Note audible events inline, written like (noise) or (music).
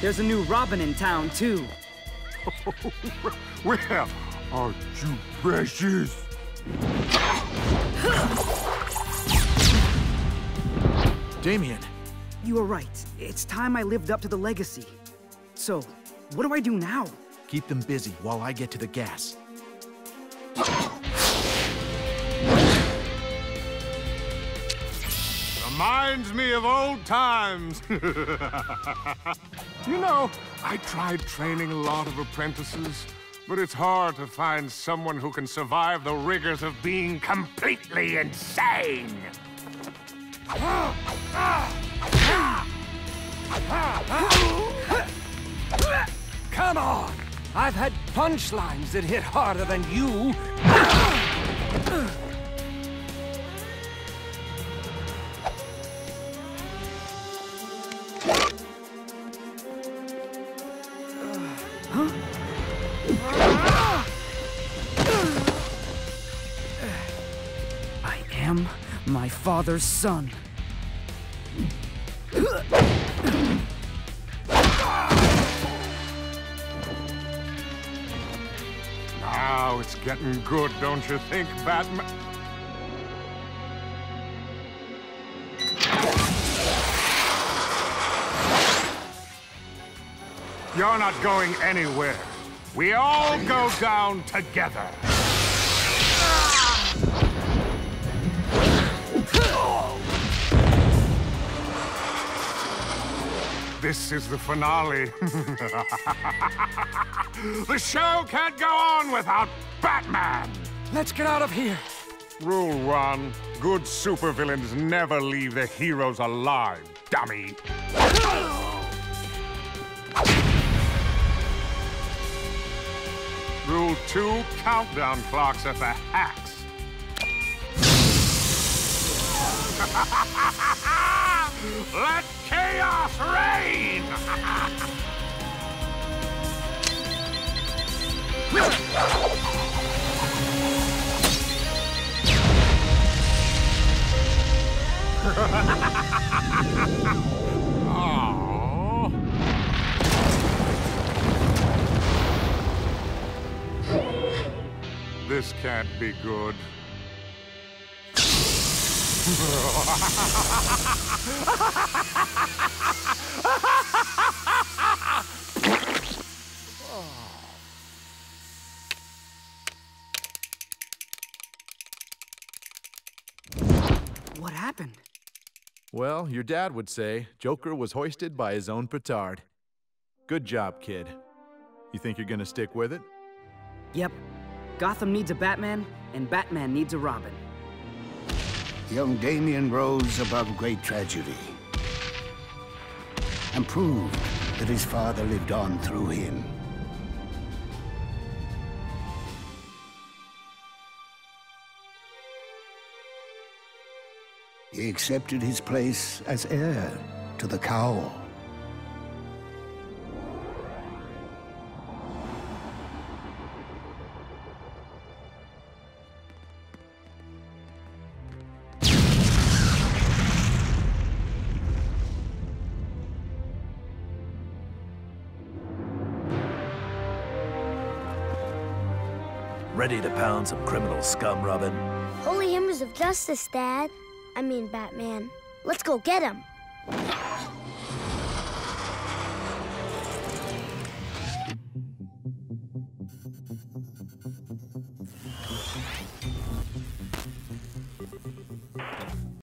There's a new Robin in town, too. (laughs) Where are you precious? Damian, You were right. It's time I lived up to the legacy. So, what do I do now? keep them busy while I get to the gas. Reminds me of old times. (laughs) you know, I tried training a lot of apprentices, but it's hard to find someone who can survive the rigors of being completely insane. Come on! I've had punchlines that hit harder than you. Am my father's son. Now it's getting good, don't you think, Batman? You're not going anywhere. We all go down together. This is the finale. (laughs) the show can't go on without Batman. Let's get out of here. Rule one, good supervillains never leave their heroes alive, dummy. Rule two, countdown clocks at the hacks. (laughs) Let chaos reign! This can't be good. (laughs) (laughs) What happened? Well, your dad would say Joker was hoisted by his own petard. Good job, kid. You think you're gonna stick with it? Yep. Gotham needs a Batman, and Batman needs a Robin. Young Damian rose above great tragedy and proved that his father lived on through him. He accepted his place as heir to the cowl. Ready to pound some criminal scum, Robin? Holy Hammers of Justice, Dad. I mean, Batman. Let's go get him.